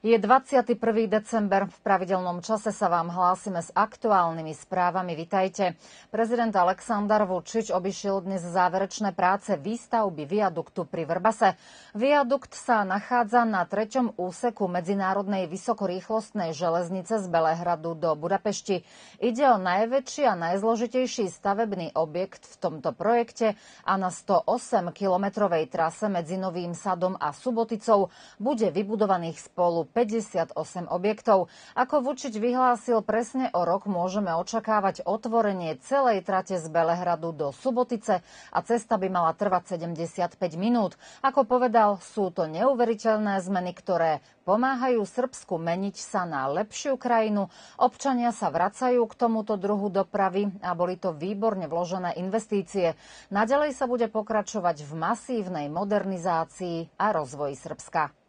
Je 21. december. V pravidelnom čase sa vám hlásime s aktuálnymi správami. Vitajte. Prezident Aleksandar Vučič obišiel dnes záverečné práce výstavby viaduktu pri Vrbase. Viadukt sa nachádza na treťom úseku medzinárodnej vysokorýchlostnej železnice z Belehradu do Budapešti. Ide o najväčší a najzložitejší stavebný objekt v tomto projekte a na 108-kilometrovej trase medzi Novým Sadom a Suboticou bude vybudovaných spolu 58 objektov. Ako Vučič vyhlásil, presne o rok môžeme očakávať otvorenie celej trate z Belehradu do Subotice a cesta by mala trvať 75 minút. Ako povedal, sú to neuveriteľné zmeny, ktoré pomáhajú Srbsku meniť sa na lepšiu krajinu. Občania sa vracajú k tomuto druhu dopravy a boli to výborne vložené investície. Naďalej sa bude pokračovať v masívnej modernizácii a rozvoji Srbska.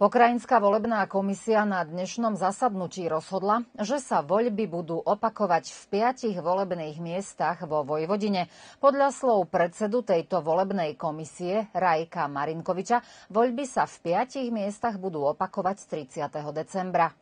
Pokrajinská volebná komisia na dnešnom zasadnutí rozhodla, že sa voľby budú opakovať v piatich volebných miestach vo Vojvodine. Podľa slov predsedu tejto volebnej komisie, Rajka Marinkoviča, voľby sa v piatich miestach budú opakovať 30. decembra.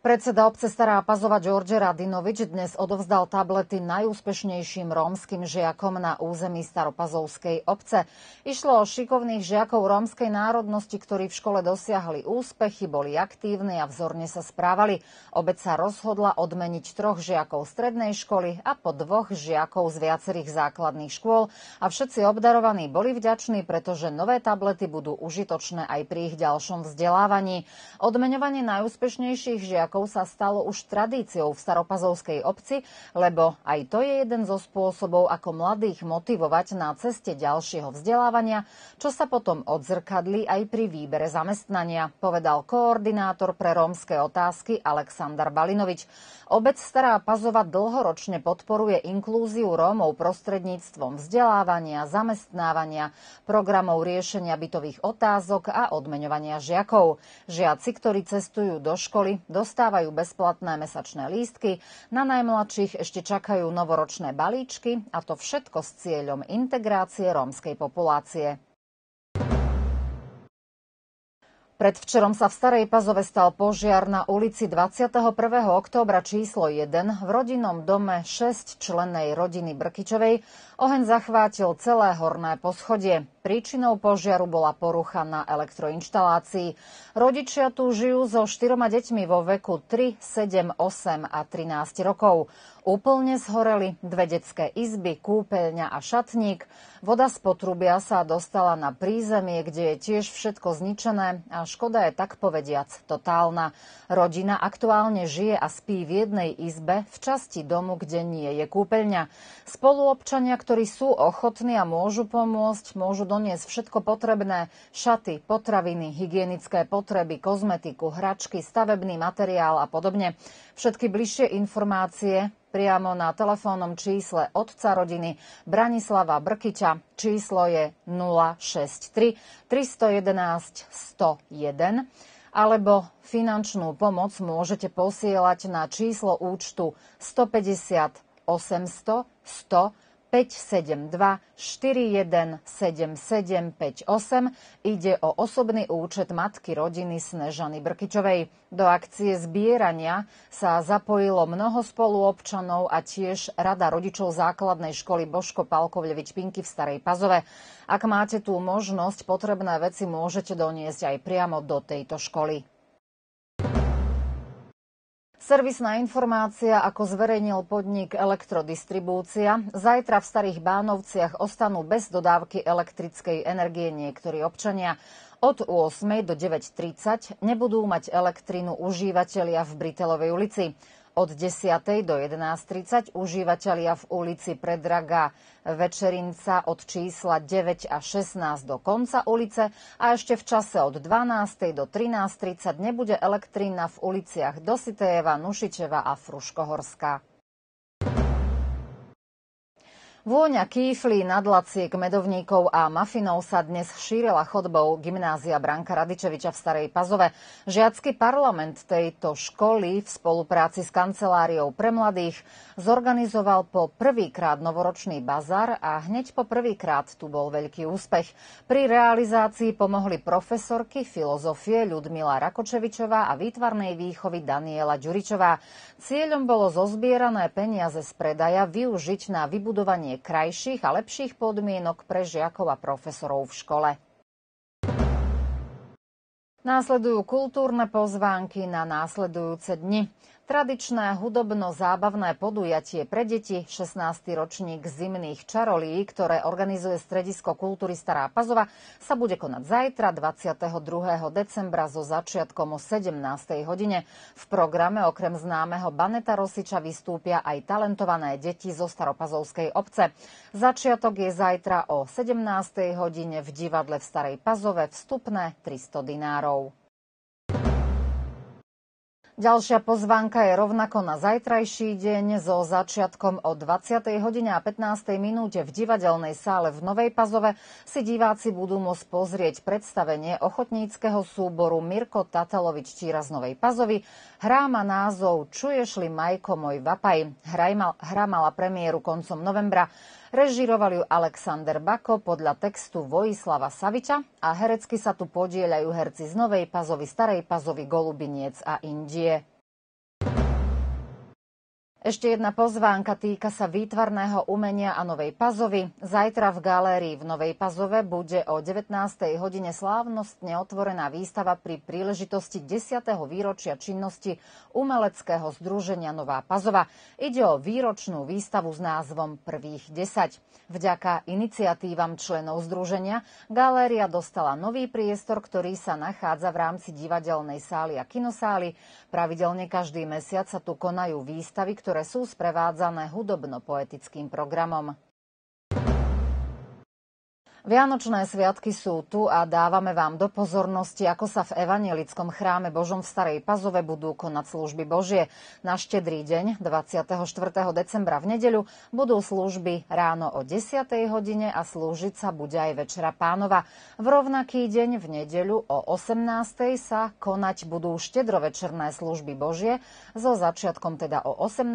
Predseda obce Stará Pazova George Radinovič dnes odovzdal tablety najúspešnejším rómskym žiakom na území Staropazovskej obce. Išlo o šikovných žiakov rómskej národnosti, ktorí v škole dosiahli úspechy, boli aktívni a vzorne sa správali. Obec sa rozhodla odmeniť troch žiakov strednej školy a po dvoch žiakov z viacerých základných škôl a všetci obdarovaní boli vďační, pretože nové tablety budú užitočné aj pri ich ďalšom vzdelávaní. Odmeňovanie najúspešnejších žiakov vojakov sa stalo už tradíciou v Staropazovskej obci, lebo aj to je jeden zo spôsobov, ako mladých motivovať na ceste ďalšieho vzdelávania, čo sa potom odzrkadli aj pri výbere zamestnania, povedal koordinátor pre rómske otázky Aleksandar Balinovič. Obec Stará Pazova dlhoročne podporuje inklúziu Rómov prostredníctvom vzdelávania, zamestnávania, programov riešenia bytových otázok a odmeňovania žiakov. Žiaci, ktorí cestujú do školy, dostávajú bezplatné mesačné lístky, na najmladších ešte čakajú novoročné balíčky a to všetko s cieľom integrácie rómskej populácie. Predvčerom sa v Starej Pazove stal požiar na ulici 21. októbra číslo 1 v rodinnom dome 6 člennej rodiny Brkyčovej. Oheň zachvátil celé horné poschodie. Príčinou požiaru bola porucha na elektroinštalácii. Rodičia tu žijú so štyroma deťmi vo veku 3, 7, 8 a 13 rokov. Úplne zhoreli dve detské izby, kúpeľňa a šatník. Voda z potrubia sa dostala na prízemie, kde je tiež všetko zničené a škoda je tak povediac totálna. Rodina aktuálne žije a spí v jednej izbe v časti domu, kde nie je kúpeľňa. Spoluobčania, ktorí sú ochotní a môžu pomôcť, môžu doniesť všetko potrebné, šaty, potraviny, hygienické potreby, kozmetiku, hračky, stavebný materiál a podobne. Všetky bližšie informácie priamo na telefónnom čísle otca rodiny Branislava Brkyťa. Číslo je 063 311 101 alebo finančnú pomoc môžete posielať na číslo účtu 150 800 100 572 417758. Ide o osobný účet matky rodiny Snežany Brkyčovej. Do akcie zbierania sa zapojilo mnoho spoluobčanov a tiež Rada rodičov základnej školy Božko Palkovľevič Pinky v Starej Pazove. Ak máte tú možnosť, potrebné veci môžete doniesť aj priamo do tejto školy. Servisná informácia, ako zverejnil podnik Elektrodistribúcia, zajtra v Starých Bánovciach ostanú bez dodávky elektrickej energie niektorí občania. Od 8. do 9.30 nebudú mať elektrínu užívateľia v Britelovej ulici. Od 10. do 11.30 užívateľia v ulici Predraga Večerinca od čísla 9 a 16 do konca ulice a ešte v čase od 12. do 13.30 nebude elektrína v uliciach Dositejeva, Nušičeva a Fruškohorská. Vôňa kýfly, nadlaciek, medovníkov a mafinov sa dnes šírila chodbou gymnázia Branka Radičeviča v Starej Pazove. Žiacky parlament tejto školy v spolupráci s kanceláriou pre mladých zorganizoval po prvýkrát novoročný bazar a hneď po prvýkrát tu bol veľký úspech. Pri realizácii pomohli profesorky filozofie Ľudmila Rakočevičová a výtvarnej výchovy Daniela Ďuričová. Cieľom bolo zozbierané peniaze z predaja využiť na vybudovanie vytváranie krajších a lepších podmienok pre žiakov a profesorov v škole. Následujú kultúrne pozvánky na následujúce dni. Tradičné hudobno-zábavné podujatie pre deti, 16. ročník zimných čarolí, ktoré organizuje Stredisko kultúry Stará Pazova, sa bude konať zajtra, 22. decembra so začiatkom o 17. hodine. V programe okrem známeho Baneta Rosiča vystúpia aj talentované deti zo Staropazovskej obce. Začiatok je zajtra o 17. hodine v divadle v Starej Pazove, vstupné 300 dinárov. Ďalšia pozvánka je rovnako na zajtrajší deň so začiatkom o 20. hodine a 15. minúte v divadelnej sále v Novej Pazove si diváci budú môcť pozrieť predstavenie ochotníckého súboru Mirko Tatalovič Číra z Novej Pazovy. Hrá má názov Čuješ Majko môj vapaj. Hra mala premiéru koncom novembra. Režiroval ju Alexander Bako podľa textu Vojislava Saviča a herecky sa tu podieľajú herci z Novej Pazovy, Starej Pazovy, Golubiniec a Indie. Ešte jedna pozvánka týka sa výtvarného umenia a Novej Pazovy. Zajtra v galérii v Novej Pazove bude o 19. hodine slávnostne otvorená výstava pri príležitosti 10. výročia činnosti Umeleckého združenia Nová Pazova. Ide o výročnú výstavu s názvom Prvých 10. Vďaka iniciatívam členov združenia galéria dostala nový priestor, ktorý sa nachádza v rámci divadelnej sály a kinosály. Pravidelne každý mesiac sa tu konajú výstavy, ktoré ktoré sú sprevádzané hudobno-poetickým programom. Vianočné sviatky sú tu a dávame vám do pozornosti, ako sa v Evanielickom chráme Božom v Starej Pazove budú konať služby Božie. Na štedrý deň 24. decembra v nedeľu budú služby ráno o 10. hodine a slúžiť sa bude aj Večera pánova. V rovnaký deň v nedeľu o 18. sa konať budú štedrovečerné služby Božie so začiatkom teda o 18.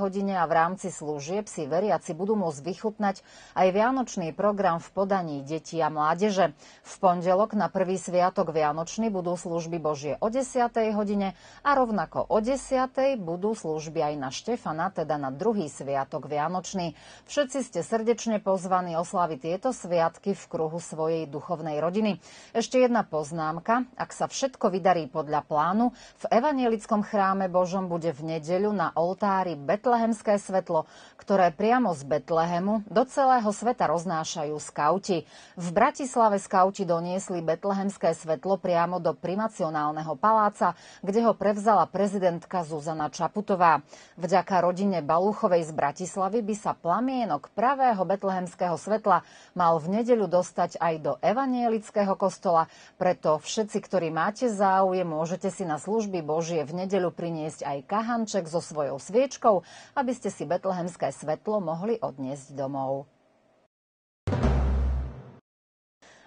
hodine a v rámci služieb si veriaci budú môcť vychutnať aj vianočný program v podaní vzdelávaní detí a mládeže. V pondelok na prvý sviatok Vianočný budú služby Božie o 10. hodine a rovnako o 10. budú služby aj na Štefana, teda na druhý sviatok Vianočný. Všetci ste srdečne pozvaní oslaviť tieto sviatky v kruhu svojej duchovnej rodiny. Ešte jedna poznámka. Ak sa všetko vydarí podľa plánu, v Evanielickom chráme Božom bude v nedeľu na oltári Betlehemské svetlo, ktoré priamo z Betlehemu do celého sveta roznášajú skauti skauti. V Bratislave skauti doniesli betlehemské svetlo priamo do primacionálneho paláca, kde ho prevzala prezidentka Zuzana Čaputová. Vďaka rodine Balúchovej z Bratislavy by sa plamienok pravého betlehemského svetla mal v nedeľu dostať aj do evanielického kostola, preto všetci, ktorí máte záujem, môžete si na služby Božie v nedeľu priniesť aj kahanček so svojou sviečkou, aby ste si betlehemské svetlo mohli odniesť domov.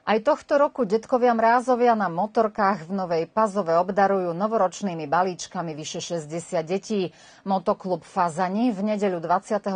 Aj tohto roku detkovia mrázovia na motorkách v Novej Pazove obdarujú novoročnými balíčkami vyše 60 detí. Motoklub Fazani v nedeľu 24.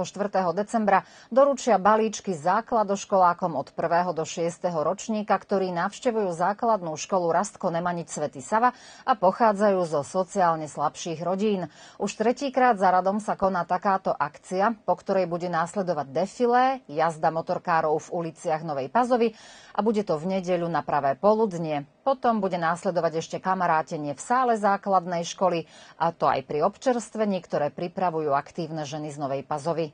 decembra doručia balíčky základoškolákom od 1. do 6. ročníka, ktorí navštevujú základnú školu Rastko Nemaniť Svety Sava a pochádzajú zo sociálne slabších rodín. Už tretíkrát za radom sa koná takáto akcia, po ktorej bude následovať defilé, jazda motorkárov v uliciach Novej Pazovy a bude to v nedeľu na pravé poludnie. Potom bude následovať ešte kamarátenie v sále základnej školy, a to aj pri občerstvení, ktoré pripravujú aktívne ženy z Novej Pazovy.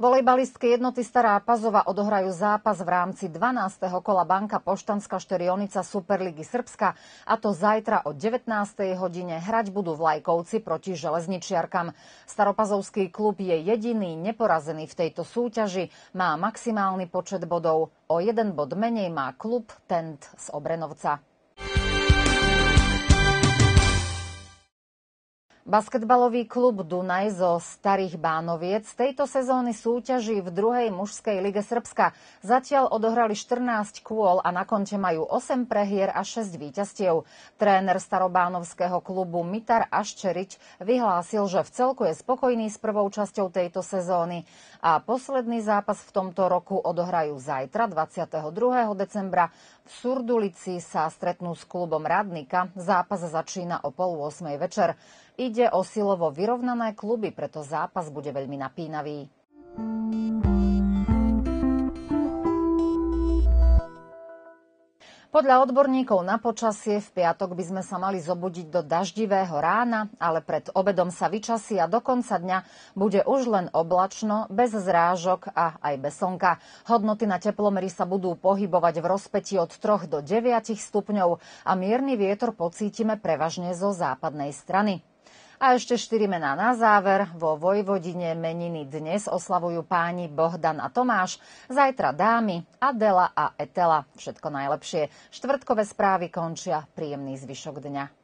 Volejbalistky jednoty Stará Pazova odohrajú zápas v rámci 12. kola Banka Poštanská Šterionica Superligy Srbska a to zajtra o 19. hodine hrať budú vlajkovci proti železničiarkam. Staropazovský klub je jediný neporazený v tejto súťaži, má maximálny počet bodov. O jeden bod menej má klub Tent z Obrenovca. Basketbalový klub Dunaj zo Starých Bánoviec tejto sezóny súťaží v druhej mužskej lige Srbska. Zatiaľ odohrali 14 kôl a na konte majú 8 prehier a 6 víťastiev. Tréner starobánovského klubu Mitar Aščerič vyhlásil, že v celku je spokojný s prvou časťou tejto sezóny a posledný zápas v tomto roku odohrajú zajtra 22. decembra. V Surdulici sa stretnú s klubom Radnika. Zápas začína o pol 8 večer. Ide o silovo vyrovnané kluby, preto zápas bude veľmi napínavý. Podľa odborníkov na počasie v piatok by sme sa mali zobudiť do daždivého rána, ale pred obedom sa vyčasí a do konca dňa bude už len oblačno, bez zrážok a aj bez slnka. Hodnoty na teplomery sa budú pohybovať v rozpeti od 3 do 9 stupňov a mierny vietor pocítime prevažne zo západnej strany. A ešte štyri mená na záver. Vo Vojvodine meniny dnes oslavujú páni Bohdan a Tomáš, zajtra dámy Adela a Etela. Všetko najlepšie. Štvrtkové správy končia. Príjemný zvyšok dňa.